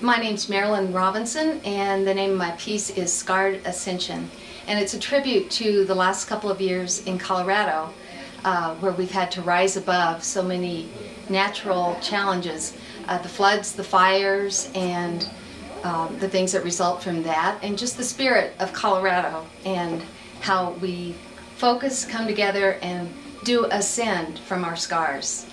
My name's Marilyn Robinson, and the name of my piece is Scarred Ascension. And it's a tribute to the last couple of years in Colorado, uh, where we've had to rise above so many natural challenges uh, the floods, the fires, and um, the things that result from that, and just the spirit of Colorado and how we focus, come together, and do ascend from our scars.